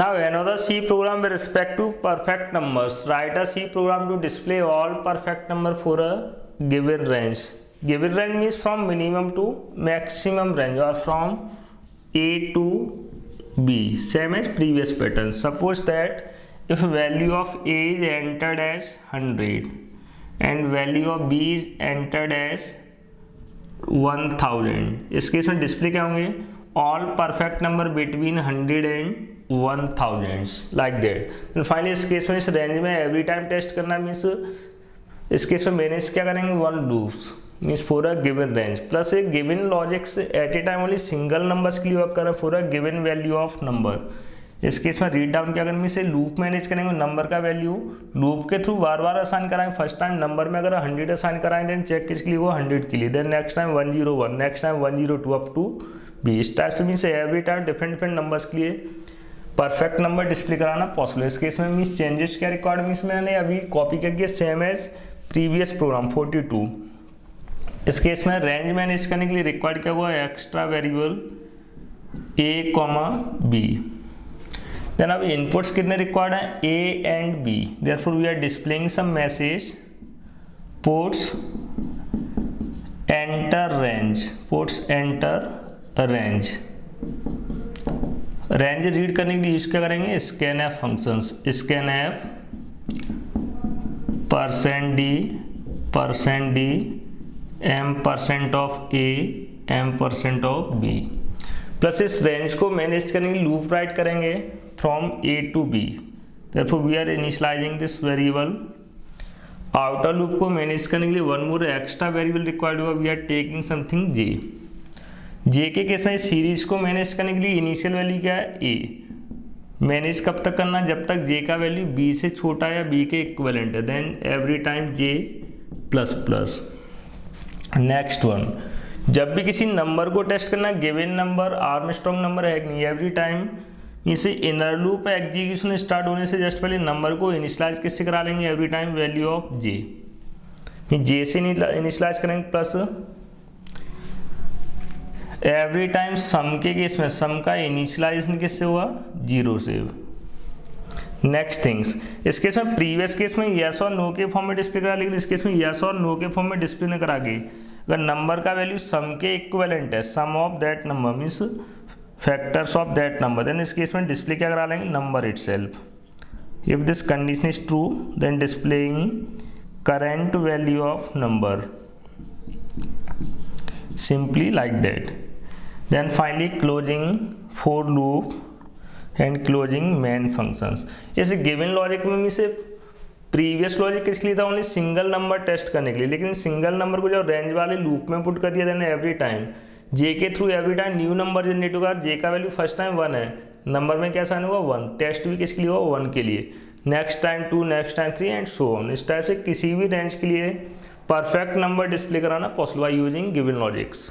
Now another C program with respect to perfect numbers. Write a C program to display all perfect number for a given range. Given range means from minimum to maximum range or from A to B. Same as previous pattern. Suppose that if value of A is entered as 100 and value of B is entered as 1000 इस case में display क्या होंगे all perfect number between 100 and one thousands like that finally इस case में इस range में every time test करना means इस केस में मैनेज क्या करेंगे? One loops means for a given range plus a given logics at a time only single numbers के लिए वर्क करें for a given value of number इस केस में रीड डाउन क्या करेंगे? इसे लूप मैनेज करेंगे नंबर का वैल्यू लूप के थ्रू बार बार असाइन कराएँगे फ़र्स्ट टाइम नंबर में अगर हंड्रेड असाइन कराएँगे देन चेक किसके लिए वो हंड्रेड के लिए. Then next time one zero one next time one zero two up to B इस टाइप से means every time different different numbers के लिए परफेक्ट नंबर डिस्प्ले कराना पॉसिबल है। इस केस में चेंजेस क्या रिकॉर्ड मीन्स मैंने अभी कॉपी कर दिया सेम एज प्रीवियस प्रोग्राम 42 इस केस में रेंज मैनेज करने के लिए रिक्वायर्ड क्या हुआ? Extra variable A comma B then अब इनपुट्स कितने रिक्वायर्ड हैं? A and B therefore we are displaying some message prompts enter range prompts enter range range read करने के लिए यूज़ क्या करेंगे? Scanf function scanf percent D percent D ampersand of A ampersand of B plus इस range को manage करने के लिए लूप राइट करेंगे from A to B therefore we are initializing this variable outer loop को manage करने के लिए one more extra variable required हुआ. वी आर टेकिंग समथिंग जी जे के केस में सीरीज़ को मैनेज करने के लिए इनिशियल वैल्यू क्या है? ए मैनेज कब तक करना? जब तक जे का वैल्यू बी से छोटा या बी के इक्वलेंट है then every time J plus plus next one जब भी किसी नंबर को टेस्ट करना given number Armstrong number है नहीं एवरी टाइम इसे इनर लूप एग्जीक्यूशन स्टार्ट होने से जस्ट पहले नंबर को इनिशलाइज किससे करा लेंगे? Every time value of J J से इनिशलाइज करेंगे प्लस एवरी टाइम सम के केस में सम का इनिशियलाइजेशन किससे हुआ? ज़ीरो से। नेक्स्ट थिंग्स इस केस में प्रीवियस केस में यस और नो के फॉर्म में डिस्प्ले करा, लेकिन इस केस में यस और नो के फॉर्म में डिस्प्ले नहीं करा गई अगर नंबर का वैल्यू सम के इक्वलेंट है sum of that number means factors of that number then इस केस में डिस्प्ले क्या करा लेंगे? Number itself if this condition is true then displaying current value of number simply like that. Then finally closing for loop and closing main functions. इस given logic में भी सिर्फ़ previous logic किसके लिए था? ओनली सिंगल नंबर टेस्ट करने के लिए। लेकिन सिंगल नंबर को जब रेंज वाले लूप में पुट कर दिया देना एवरी टाइम जे के through every time new number generate होगा जे का वैल्यू फ़र्स्ट टाइम वन है। नंबर में क्या साइन हुआ? वन टेस्ट भी किसके लिए हुआ? वन के लिए। Next time two next time three and so on इस टाइप से किसी भी रेंज के लिए परफेक्ट नंबर डिस्प्ले कराना possible by using given logics